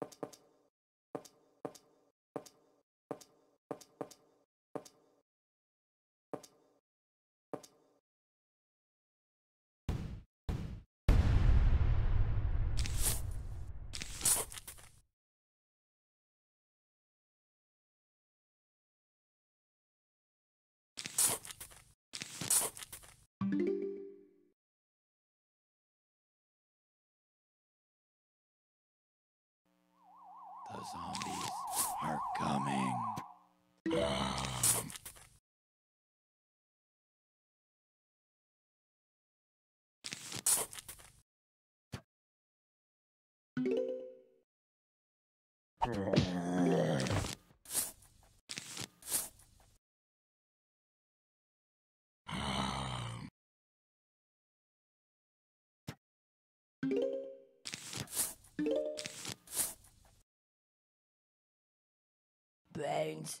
The zombies are coming. Brains. Brains.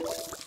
you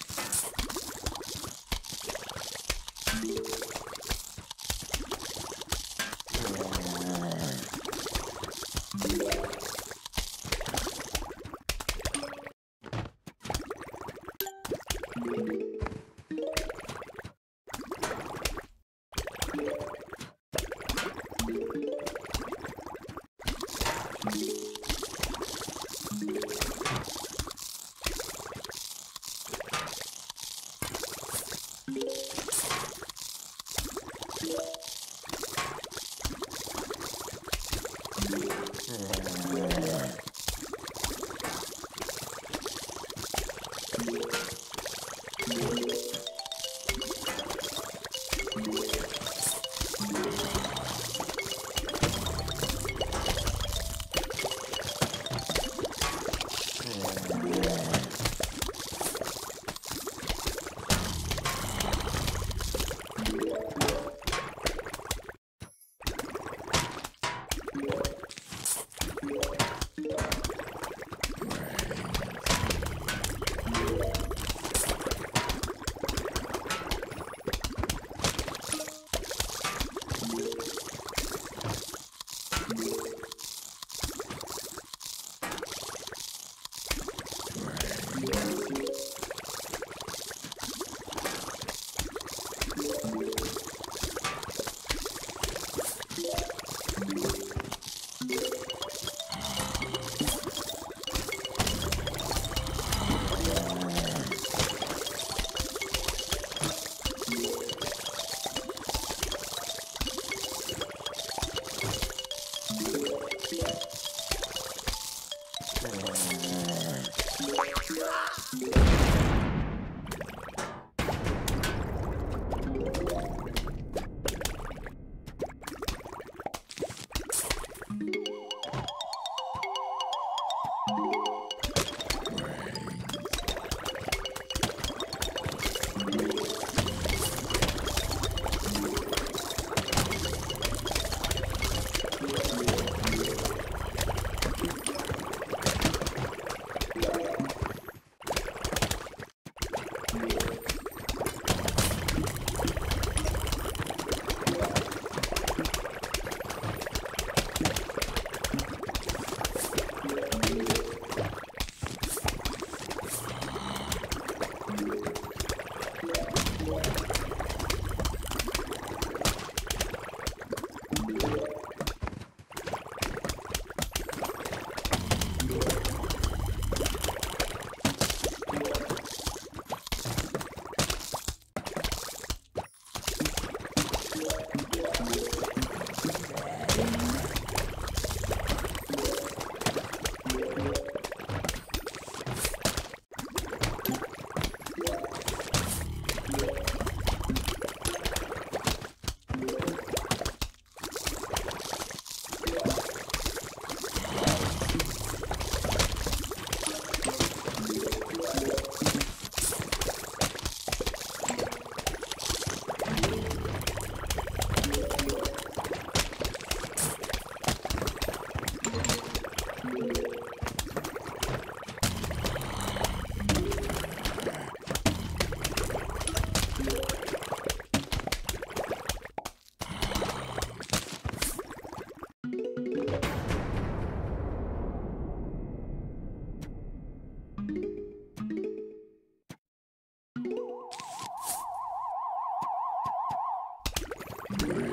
Brains.